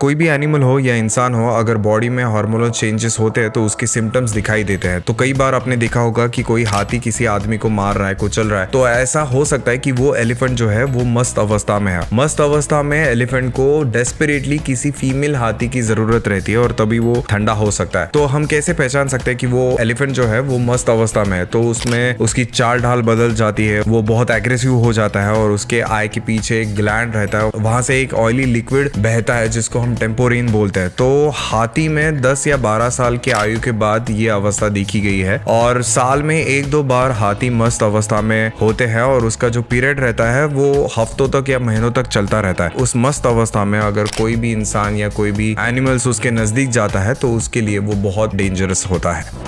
कोई भी एनिमल हो या इंसान हो, अगर बॉडी में हार्मोनल चेंजेस होते हैं तो उसके सिम्टम्स दिखाई देते हैं। तो कई बार आपने देखा होगा कि कोई हाथी किसी आदमी को मार रहा है, कुचल रहा है। तो ऐसा हो सकता है कि वो एलिफेंट जो है, वो मस्त अवस्था में है। मस्त अवस्था में एलिफेंट को डेस्परेटली किसी फीमेल हाथी की ज़रूरत रहती है और तभी वो ठंडा हो सकता है। तो हम कैसे पहचान सकते हैं कि वो एलिफेंट जो है, वो मस्त अवस्था में है? तो उसमें उसकी चाल ढाल बदल जाती है, वो बहुत एग्रेसिव हो जाता है और उसके आय के पीछे एक ग्लैंड रहता है। वहाँ से एक ऑयली लिक्विड बहता है, जिसको हम टेम्पोरिन बोलते हैं। तो हाथी में 10 या 12 साल की आयु के बाद ये अवस्था देखी गई है और साल में एक दो बार हाथी मस्त अवस्था में होते हैं और उसका जो पीरियड रहता है वो हफ्तों तक या महीनों तक चलता रहता है। उस मस्त अवस्था में अगर कोई भी इंसान या कोई भी एनिमल्स उसके नज़दीक जाता है तो उसके लिए वो बहुत डेंजरस होता है।